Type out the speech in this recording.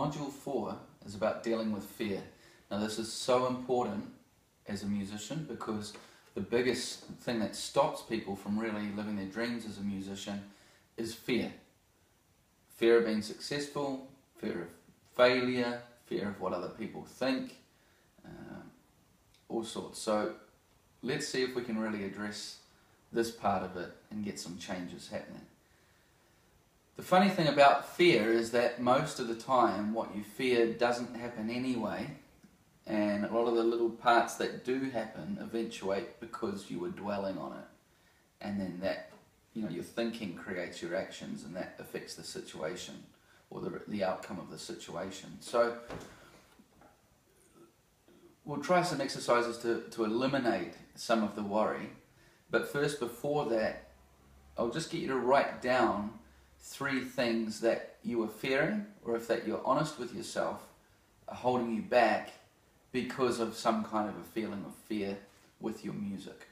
module four is about dealing with fear. Now, this is so important as a musician because the biggest thing that stops people from really living their dreams as a musician is fear. Fear of being successful, fear of failure, fear of what other people think, uh, all sorts. So, let's see if we can really address this part of it and get some changes happening. The funny thing about fear is that most of the time what you fear doesn't happen anyway and a lot of the little parts that do happen eventuate because you were dwelling on it. And then that you know your thinking creates your actions and that affects the situation or the, the outcome of the situation. So we'll try some exercises to, to eliminate some of the worry. But first, before that, I'll just get you to write down three things that you are fearing, or if that you're honest with yourself, are holding you back because of some kind of a feeling of fear with your music.